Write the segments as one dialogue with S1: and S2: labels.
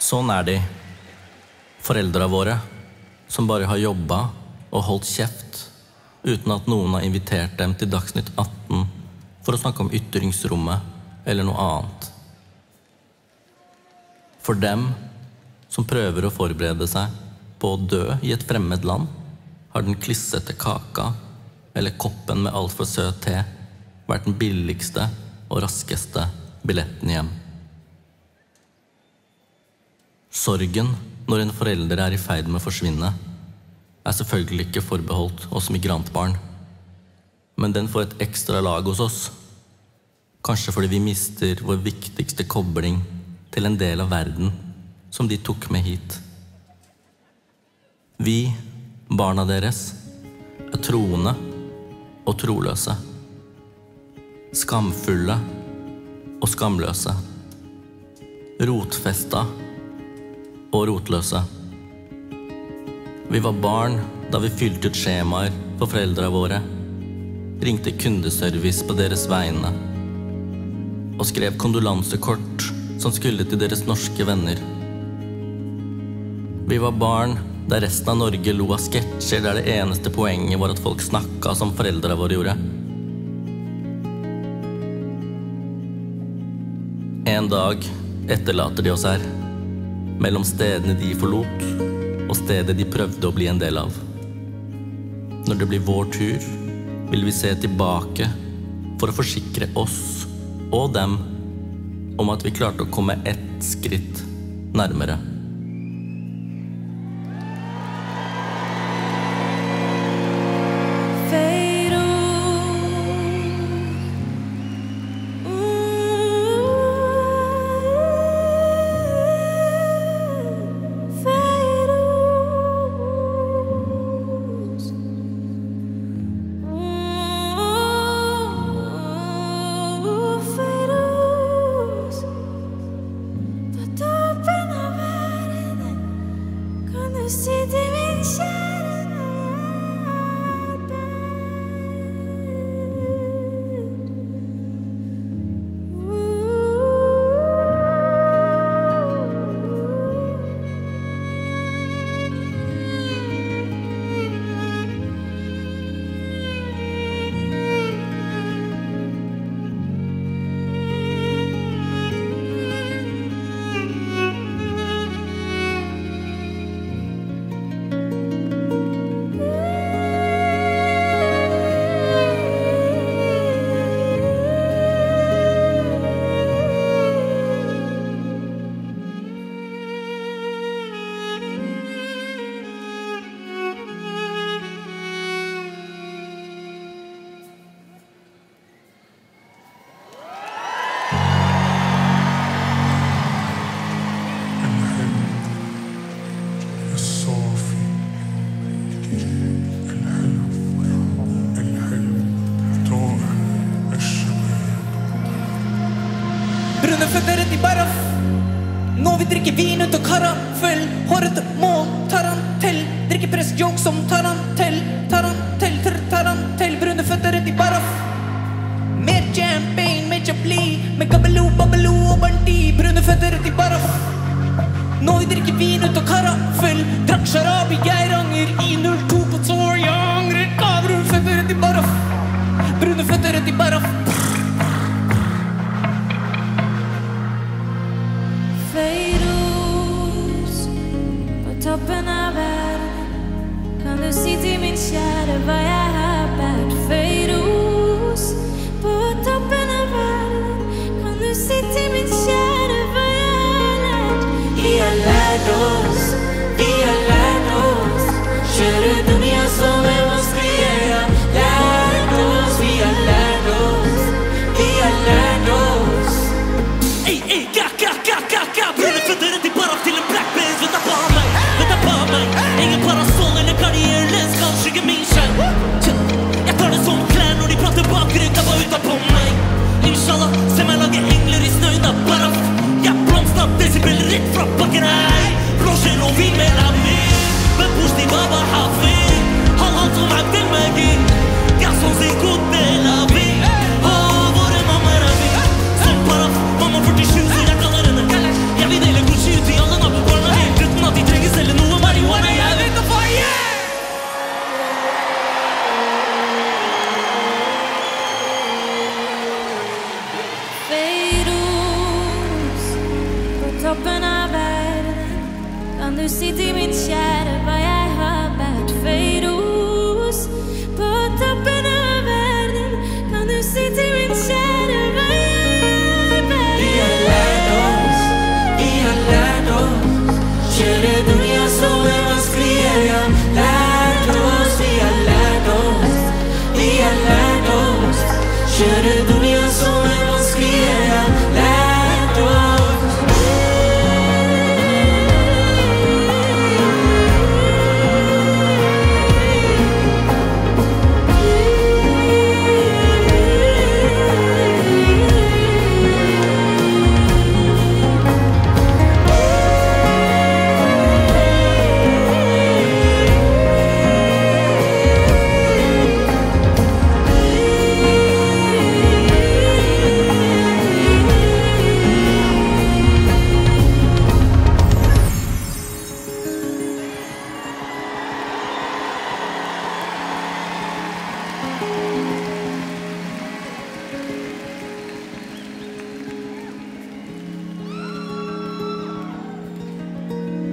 S1: Sånn er de, foreldra våre, som bare har jobba og holdt kjeft uten at noen har invitert dem til Dagsnytt 18 for å snakke om ytringsrommet eller noe annet. For dem som prøver å forberede seg på å dø i et fremmed land, har den klissete kaka eller koppen med altfor søt te vært den billigste og raskeste billetten hjem. Sorgen når en forelder er i ferd med å forsvinne, er selvfølgelig ikke forbeholdt oss migrantbarn, men den får et ekstra lag hos oss. Kanskje fordi vi mister vår viktigste kobling til en del av verden som de tok med hit. Vi, barna deres, er troende og troløse. Skamfulle og skamløse. Rotfesta og rotløse. Vi var barn da vi fylte ut skjemaer for foreldra våre, ringte kundeservice på deres vegne og skrev kondolansekort som skulle til deres norske venner. Vi var barn der resten av Norge lo av sketsjer der det eneste poenget var at folk snakka som foreldra våre gjorde. En dag etterlater de oss her, mellom stedene de forlot, og stedet de prøvde å bli en del av. Når det blir vår tur, vil vi se tilbake for å forsikre oss og dem om at vi klarte å komme ett skritt nærmere.
S2: Brune føtter i baraff. Nå vi drikker vin ut av karaffel. Hårete må tarantell. Drikker press joke som tarantell. Tarantell, tar- tarantell. Brune føtter i baraff. Mer champagne, mer chapli. Med gabbelo, babbelo og bandi. Brune føtter i baraff. Nå vi drikker vin ut av
S3: never troppo che hai, No, se non vive la
S4: mia. Til min kjære hva jeg har vært Feiros? På toppen av verden, kan du si til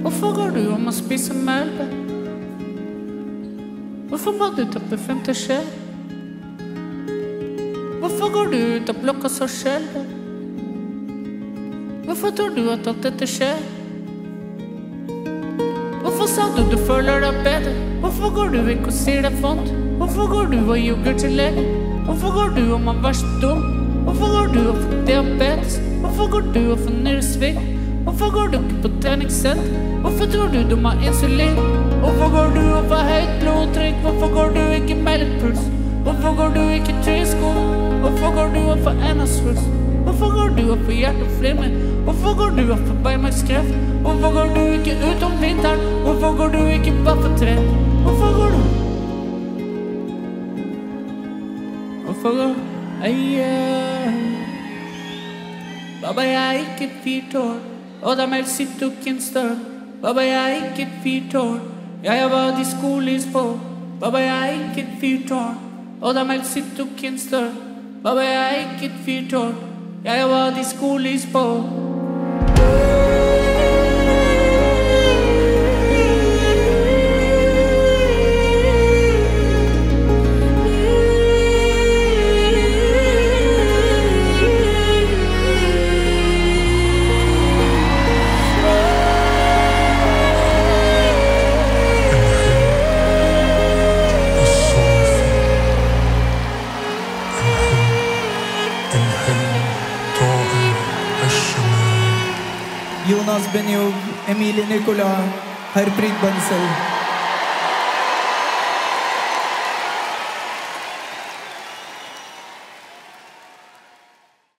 S5: Hvorfor går du om å spise melbe? Hvorfor må du tappe til sjel? Hvorfor går du ut av blokka så sjelden? Hvorfor tror du at alt dette skjer? Hvorfor sa du du føler deg bedre? Hvorfor går du ikke og sier det vondt? Hvorfor går du og ljuger til legen? Hvorfor går du om man være så dum? Hvorfor går du og får diabetes? Hvorfor går du og får nyresvikt? Hvorfor går du ikke på treningssenter? Hvorfor tror du du må ha insulin? Hvorfor går du og får høyt blodtrykk? Hvorfor går du ikke melkepuls? Hvorfor går du ikke trisko? Hvorfor går du og får NS-puls? Hvorfor går du og får hjerteflimmer? Hvorfor går du og får beinmargskreft? Hvorfor går du ikke ut om vinteren? Hvorfor går du ikke bare for tre? Hvorfor går du? Hvorfor går Eie Baba, jeg er ikke fyrtårn, og det er sitt dukken støl. Baba, jeg er ikke et fyrtårn, jeg har vært i skolelys på. Baba, jeg er ikke et fyrtårn, og da er sitt opp støl. Baba, jeg er ikke et fyrtårn, jeg har vært i på.
S2: Jonas Benjov, Emilie Nicolas, Harpreet Bansal.